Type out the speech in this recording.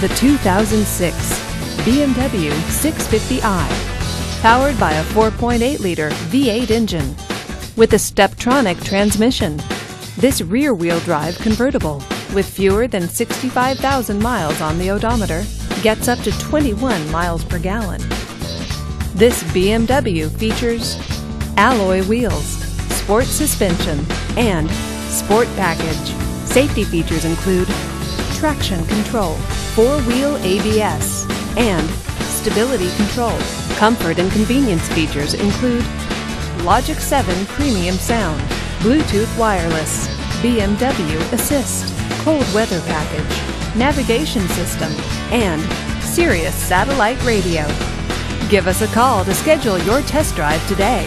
the 2006 BMW 650i, powered by a 4.8-liter V8 engine with a Steptronic transmission. This rear-wheel drive convertible, with fewer than 65,000 miles on the odometer, gets up to 21 miles per gallon. This BMW features alloy wheels, sport suspension, and sport package. Safety features include traction control, four-wheel ABS, and stability control. Comfort and convenience features include Logic 7 premium sound, Bluetooth wireless, BMW Assist, cold weather package, navigation system, and Sirius satellite radio. Give us a call to schedule your test drive today.